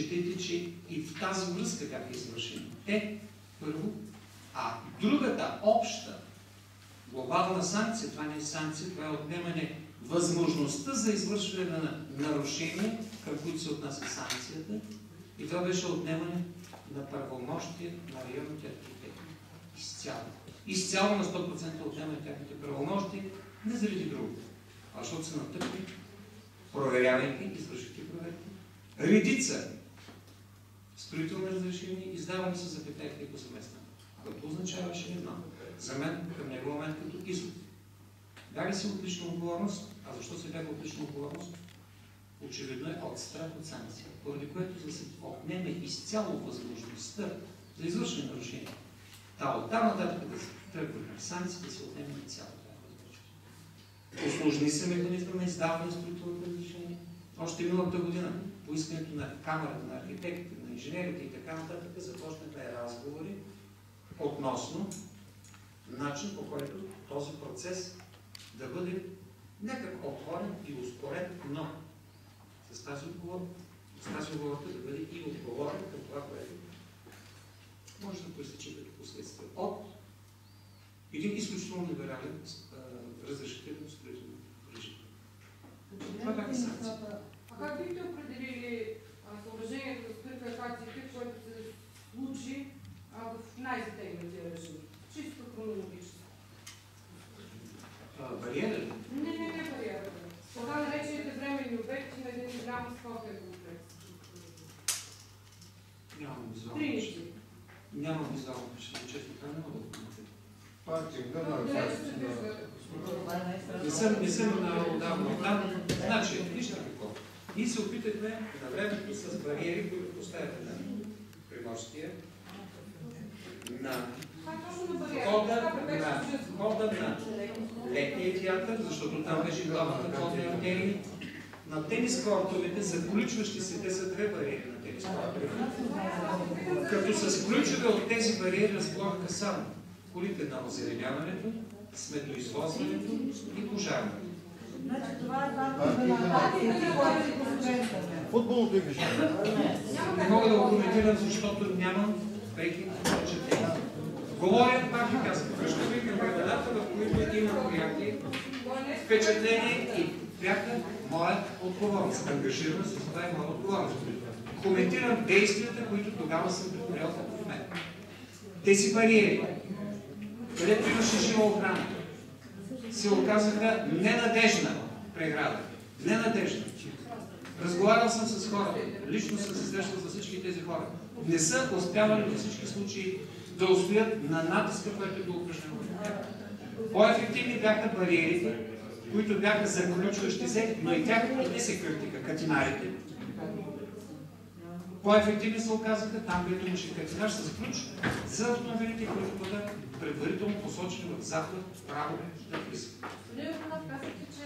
считайте, че и в тази връзка бяха извършени. Те, първо, а другата, обща, глобална санкция, това не е санкция, това е отнемане възможността за извършване на нарушения, към които се отнася санкцията, и това беше отнемане на правомощие на районните архитекти. Изцяло. Изцяло на 100% отнемане тяхните правомощи, не заради друго. А защото се натъкни, проверявайки, извършихте проверки. Редица строителни разрешения издавани са за питайка и повсеместна. Което означаваше едно. За мен, към него момент като извод. Бяга се от лична отговорност. А защо се бяга от лична отговорност? Очевидно е от страх от санкция, поради което да се отнеме изцяло възможността за извършване на нарушение. Та оттам нататък да се тръгва към санкции, да се отнеме изцяло. Осложни се механизма на издаване на строително разрешение. Още миналата година, по искането на Камерата на архитектите, инженерите и така нататък, започнахме разговори относно начин по който този процес да бъде някак отворен и ускорен, но с тази отговорка, с тази отговорка да бъде и отговорен към това, което може да проистече като последствие от един изключително либерален разрешителен строителен режим. Това бяха санкции. А как бихте определили съображението за спекулациите, което се случи а, в най-затегнатия режим? Чисто хронологично. Бариера ли? Не, не, не бариерата. Така наречените временни обекти на един голям спортен комплекс. Нямам визуално Три впечатление. неща. Нямам визуално впечатление, честно казвам, не мога да коментирам. Паркинга на Къде ще се вижда? Не съм, не съм на отдавна там. Значи, вижте какво. Ние се опитахме на времето с бариери, които поставяте на Приморския, на входа на, входа на летния театър, защото там беше главната входна артерия, на тенис кортовете, заключващи се, те са две бариери на тенис кортовете. Като с ключове от тези бариери разполагаха само колите на озеленяването, сметоизвозването и пожарното. Значи това е. Футболното игрище. Не мога да го коментирам, защото нямам преки впечатления. Говоря, пак ви казвам, връщаме към времената, в които има прияти впечатление и пряка моя отговорност. Ангажирана с това е моя отговорност. Коментирам действията, които тогава съм предприел като мен. Тези бариери, където имаше жива охрана, се оказаха ненадежна преграда. Ненадежна. Разговарял съм с хората. Лично съм се срещал с всички тези хора. Не са успявали във всички случаи да устоят на натиска, който е бил. По-ефективни бяха бариерите, които бяха заключващи се, но и тях не се критика, катинарите. По-ефективни се оказаха там, където имаше катинар с ключ за автомобилите, които бъдат предварително посочени в заповед право да влизат. Господин Иванов, казахте, че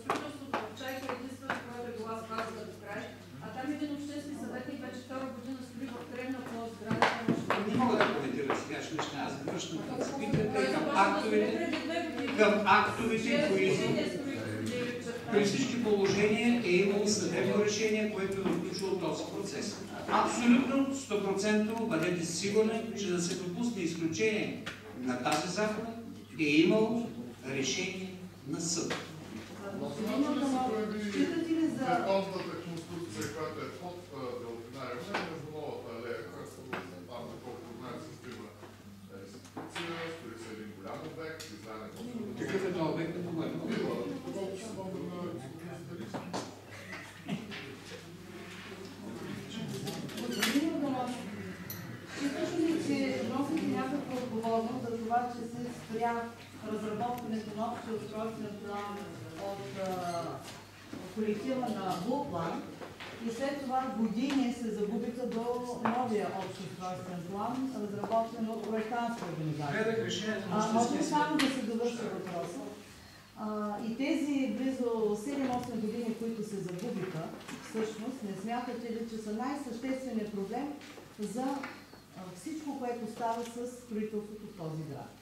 строителството в Чайка е единствената, която е била спазена до край, а там един общински съветник вече втора година строи в терена по сградата на Не мога да коментирам сега неща, аз ви връщам принципите към актовете, към актовете, които е включило този процес. Абсолютно 100% бъдете сигурни, че да се допусне изключение на тази заповед е имало решение на съд. Считате ли за Законната конструкция, която е под Делфинария, между новата алея, която там, доколкото знаем, се стрима реституция, строи се един голям обект, издаден Какъв е този обект на проблема? Господин Йорданов, считаш ли, че носите някаква отговорност за това, че се спря разработването на общия устройствен план от а, колектива на Булплан и след това години се загубиха до новия общ устройствен план, разработен от проектантска организация? А, може ли само да се довърши въпроса? А, и тези близо 7-8 години, които се загубиха, всъщност, не смятате ли, че са най-същественият проблем за всичко, което става с строителството в този град?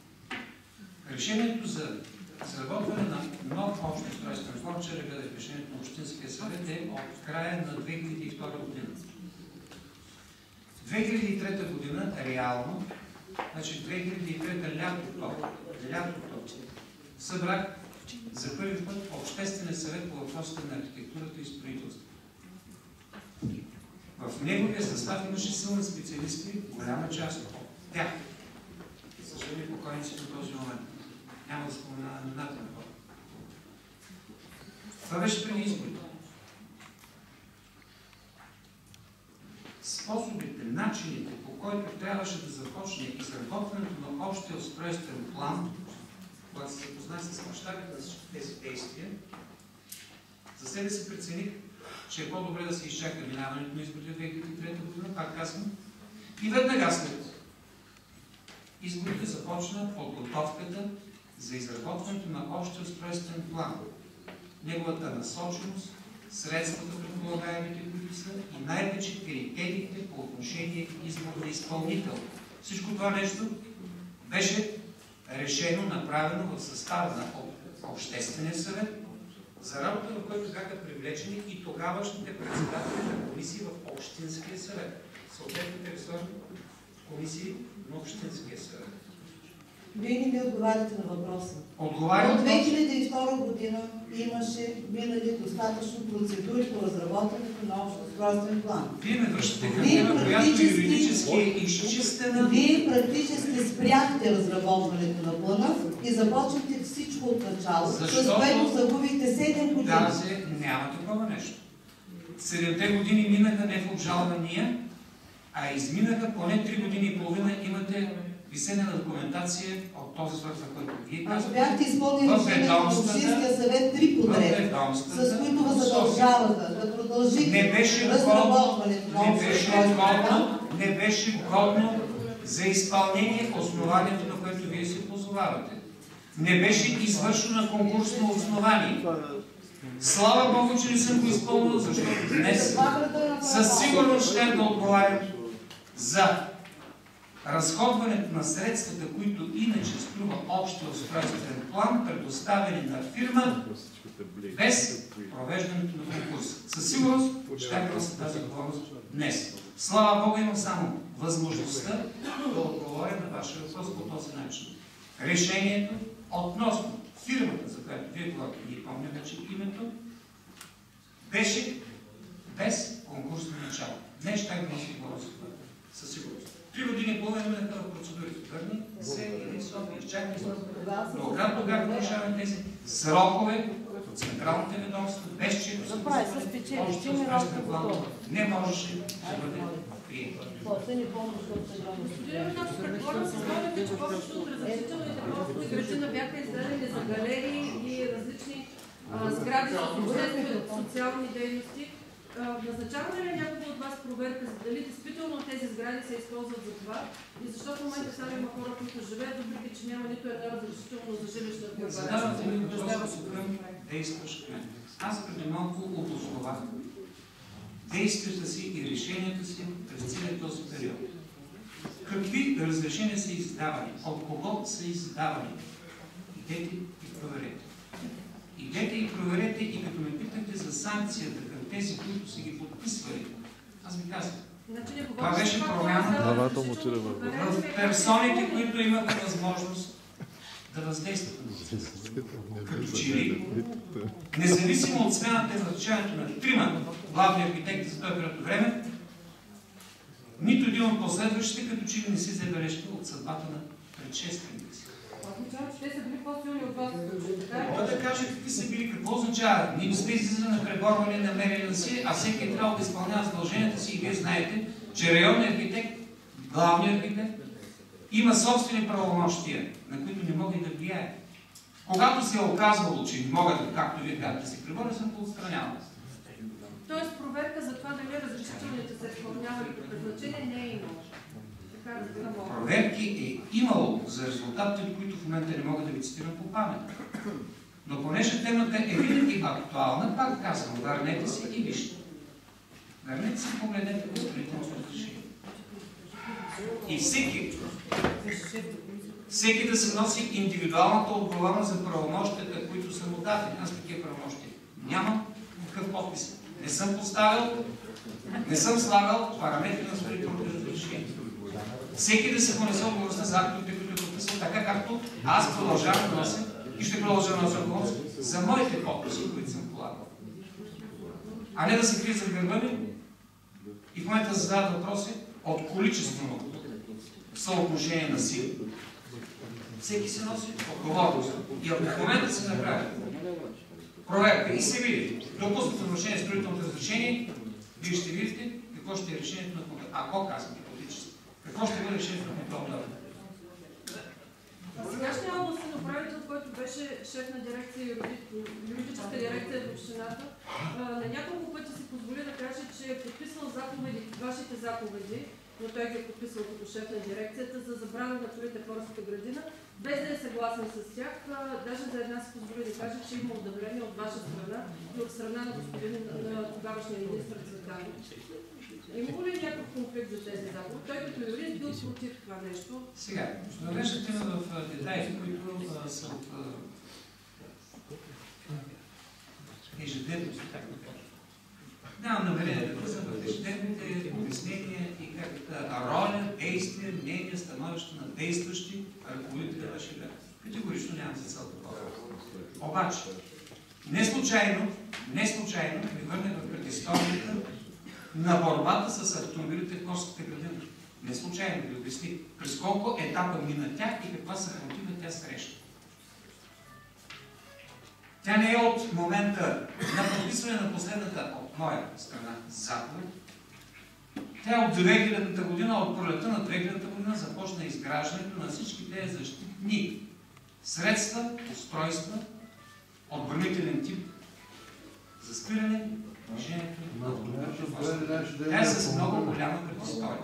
Решението за Изработване на нов общ устройствен план, че регледа решението на Общинския съвет е от края на 2002 година. 2003 година, реално, значи 2003 лятото, лятото, събрах за първи път Обществения съвет по въпросите на архитектурата и строителството. В неговия състав имаше силни специалисти, голяма част от тях. Съжаление, покойници до този момент. Няма да споменавам имената на хора. Това беше преди изборите. Способите, начините, по който трябваше да започне изработването на общия устройствен план, когато се запознах с мащабите на всички тези действия, за себе си прецених, че е по-добре да се изчака минаването на изборите 2003 година, пак казвам, и веднага след изборите започна подготовката за изработването на общия устройствен план, неговата насоченост, средствата, предполагаемите, които са и най-вече критериите по отношение избор на изпълнител. Всичко това нещо беше решено, направено в състава на Обществения съвет, за работа, в който бяха привлечени и тогавашните председатели на комисии в Общинския съвет. Съответните ресорни комисии на Общинския съвет. Вие не ми отговаряте на въпроса. Отговарям От 2002 година имаше минали достатъчно процедури по разработването на общ устройствен план. Вие ме връщате към тема, която практически- юридически е изчистена. Вие практически спряхте разработването на плана и започнахте всичко от начало, с което загубихте 7 години. Даже няма такова нещо. Седемте години минаха не в обжалвания, а изминаха поне 3 години и половина. Имате висена документация от този срок, за който вие Ако казвате. бяхте изпълнили В решението на Общинския съвет три подред, с които ви задължаваха да продължите не беше разработването на годно, не беше годно, за изпълнение основанието, на което вие се позовавате. Не беше извършено конкурсно основание. Слава Богу, че не съм го изпълнил, защото днес е със сигурност ще да отговарям за разходването на средствата, които иначе струва общия устройствен план, предоставени на фирма без провеждането на конкурс. Със сигурност ще нося тази отговорност днес. Слава Богу, имам само възможността да отговоря на вашия въпрос по този начин. Решението относно фирмата, за която вие говорите, не помня вече името, беше без конкурсно начало. Днес ще носи отговорност. Със сигурност. Три години и половина минаха в процедурите. Върни се или София. Кога се Многократно бяха решавани тези срокове от централните ведомства, без че Направи се спечели, че ми работа не можеше да бъде се главно Господин Йорданов, предполагам си спомняте, че повечето от разрешителните простори градина бяха издадени за галерии и различни сгради с обществени социални дейности. А, Назначаване ли някога от вас проверка за дали действително тези сгради се използват за това? И защото в момента само има хора, които живеят, въпреки че няма нито едно разрешително за жилищна към действащ кмет. Аз преди малко обосновах действията си и решенията си през целият този период. Какви разрешения са издавани? От кого са издавани? Идете и проверете. Идете и проверете и като ме питате за санкцията тези, които са ги подписвали, аз ви казвам, Значи Това беше промяна. кой е в персоните, които имаха възможност да въздействат на. Като че ли, независимо от смяната и назначаването на трима главни архитекти за този период време, нито един от последващите, като че ли не си взе бележка от съдбата на че те са били по-силни от вас. Той да каже какви са били, какво означава. Ние не сме излизали на преборване на мерене си, а всеки е трябвало да изпълнява задълженията си и вие знаете, че районният архитект, главният архитект, има собствени правомощия, на които не могат да влияе. Когато се е оказвало, че не могат, както вие казвате, да се преборят, съм го отстранявал. Тоест проверка за това дали разрешителните са изпълнявали предназначение не е имало. Проверки е имало за резултатите, които в момента не мога да ви цитирам по памет. Но понеже темата е винаги актуална, пак казвам, върнете се и вижте. Върнете се погледнете по строителното разрешение. И всеки, Всеки да се носи индивидуалната отговорност за правомощията, които са му дадени. Аз такива правомощия нямам такъв подпис. Не съм поставил, не съм слагал параметри на строителното. Всеки да се понесе отговорността за актовете, които е подписал, така както аз продължавам да нося и ще продължа да нося отговорност за моите подписи, които съм полагал. А не да се крие за гърба ми и в момента да задават въпроси от количествено съотношение на сили. Всеки се носи отговорност. И ако в момента се направи проверка и се види допуснато нарушение строителното разрешение, вие ще видите какво ще е решението на контрол. Ако казвам какво ще на контрол А сегашният областен управител, който беше шеф на дирекция юриди- юридическа дирекция в общината, на няколко пъти си позволи да каже, че е подписал заповеди, вашите заповеди, но той ги е подписал като шеф на дирекцията за забрана на турите в горската градина, без да е съгласен с тях. Даже за една си позволи да каже, че има одобрение от ваша страна и от страна на господин тогавашния министр Цветанов. Има ли някакъв конфликт за тези заповеди? Той като юрист бил против това нещо. Сега, навеждате ме в детайли, които са от ежедневност, така да кажа. Нямам намерение да влизам в ежедневните обяснения и как роля, действия, мнения, становища на действащи ръководители на град. Категорично нямам за цел такова. Обаче, не случайно, не случайно ви върнах в предисторията на борбата с автомобилите в горската градина. Не случайно ви обясних през колко етапа мина тя и каква съпротива тя среща. Тя не е от момента на подписване на последната от моя страна заповед. Тя е от 2000 година, от пролета на 2000 година започна изграждането на всички тези защитни средства, устройства, отбранителен тип за спиране движението на. Тя е с много голяма предистория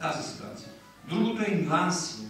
тази ситуация. Другото е нюанси.